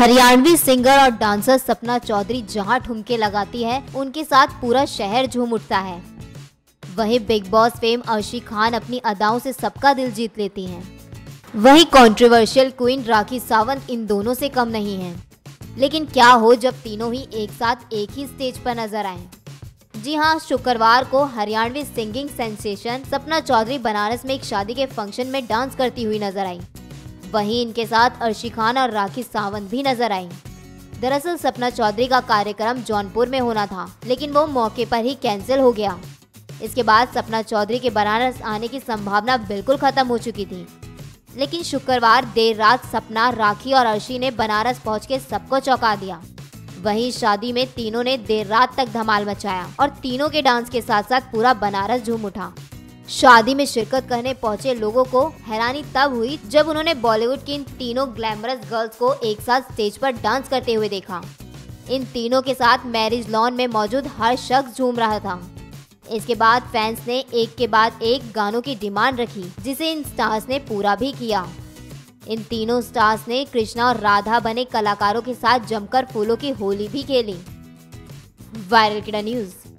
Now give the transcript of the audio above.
Haryanvi singer और dancer Sapna Chaudhary जहाँ ठुमके लगाती है, उनके साथ पूरा शहर झूम उठता है। वहीं Bigg Boss fame Arshi Khan अपनी अदाओं से सबका दिल जीत लेती हैं। वहीं कंट्रोवर्शियल क्वीन राखी सावंत इन दोनों से कम नहीं है। लेकिन क्या हो जब तीनों ही एक साथ एक ही स्टेज पर नज़र आए? जी हाँ शुक्रवार को हरियाणवी सिंगिंग सेंसेशन सपना चौधरी बनारस में एक शादी के फ़ंक्शन में डांस करती हुई नज़र आई। वहीं इनके साथ अर्शी खान और राखी सावंत भी नज़र आई। दरअसल सपना चौधरी का कार्यक्रम जौनपुर में होना था, लेकिन वो मौके पर ही कैंसिल हो गया। इसके बाद सपना चौधरी के बनारस आने की संभावना बिल्कुल खत्म हो चुकी थी। लेकिन शुक्रवार देर रात सपना, राखी और अर्शी ने बनारस पहुँच के सबको चौंका दिया। वहीं शादी में तीनों ने देर रात तक धमाल मचाया और तीनों के डांस के साथ साथ पूरा बनारस झूम उठा। शादी में शिरकत करने पहुँचे लोगों को हैरानी तब हुई जब उन्होंने बॉलीवुड की इन तीनों ग्लैमरस गर्ल्स को एक साथ स्टेज पर डांस करते हुए देखा। इन तीनों के साथ मैरिज लॉन में मौजूद हर शख्स झूम रहा था। इसके बाद फैंस ने एक के बाद एक गानों की डिमांड रखी, जिसे इन स्टार्स ने पूरा भी किया। इन तीनों स्टार्स ने कृष्णा और राधा बने कलाकारों के साथ जमकर फूलों की होली भी खेली। वायरल किडा न्यूज़।